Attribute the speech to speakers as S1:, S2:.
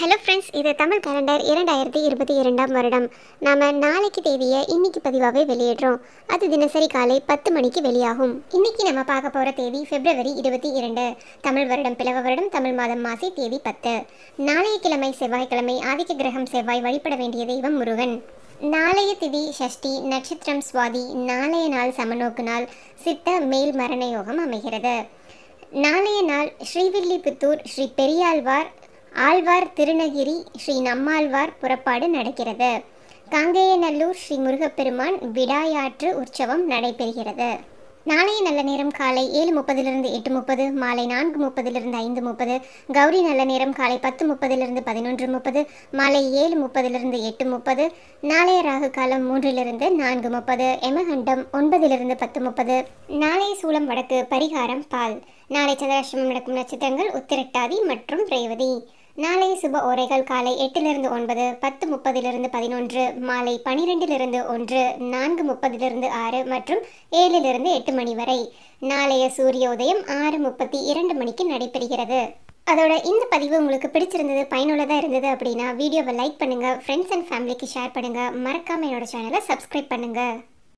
S1: Hello friends இது Tamil calendar இரண்டாயிரத்தி இருபத்தி இரண்டாம் வருடம். நாம் நாளைக்கு தேதியை இன்னைக்கு பதிவாகவே வெளியிடுறோம். அது தினசரி காலை பத்து மணிக்கு வெளியாகும். இன்னைக்கு நம்ம பார்க்க போகிற தேதி பிப்ரவரி இருபத்தி இரண்டு. தமிழ் வருடம் பிளவ வருடம் தமிழ் மாதம் மாசி தேதி பத்து. நாளைய கிழமை செவ்வாய்க்கிழமை ஆதிக்க கிரகம் செவ்வாய் வழிபட வேண்டிய தெய்வம் முருகன். நாளைய திதி ஷஷ்டி நட்சத்திரம் சுவாதி நாளைய நாள் சமநோக்கு நாள் சித்த மேல் மரண யோகம் அமைகிறது. நாளைய நாள் ஸ்ரீவில்லிபுத்தூர் ஸ்ரீ பெரியாழ்வார் ஆழ்வார் திருநகிரி ஸ்ரீ நம்மாழ்வார் புறப்பாடு நடக்கிறது. காங்கேயநல்லூர் ஸ்ரீ முருகப்பெருமான் விடாயாற்று உற்சவம் நடைபெறுகிறது. நாளைய நல்ல நேரம் காலை ஏழு முப்பதிலிருந்து எட்டு முப்பது மாலை நான்கு முப்பதிலிருந்து ஐந்து முப்பது கௌரி நல்ல நேரம் காலை பத்து முப்பதிலிருந்து பதினொன்று முப்பது மாலை ஏழு முப்பதிலிருந்து எட்டு முப்பது நாளைய ராகு காலம் மூன்றிலிருந்து நான்கு முப்பது எமகண்டம் ஒன்பதிலிருந்து பத்து முப்பது நாளைய சூளம் வடக்கு பரிகாரம் பால். நாளை சந்திராசிரமம் நடக்கும் நட்சத்திரங்கள் உத்திரட்டாதி மற்றும் ரேவதி. நாளை சுப ஓரைகள் காலை எட்டிலிருந்து ஒன்பது பத்து முப்பதிலிருந்து பதினொன்று மாலை பனிரெண்டிலிருந்து ஒன்று நான்கு முப்பதிலிருந்து ஆறு மற்றும் ஏழிலிருந்து எட்டு மணி வரை. நாளைய சூரிய உதயம் ஆறு முப்பத்தி இரண்டு மணிக்கு நடைபெறுகிறது. அதோட இந்த பதிவு உங்களுக்கு பிடிச்சிருந்தது பயனுள்ளதாக இருந்தது அப்படின்னா வீடியோவை லைக் பண்ணுங்கள் ஃப்ரெண்ட்ஸ் அண்ட் ஃபேமிலிக்கு ஷேர் பண்ணுங்கள் மறக்காமல் என்னோட சேனலை சப்ஸ்கிரைப் பண்ணுங்கள்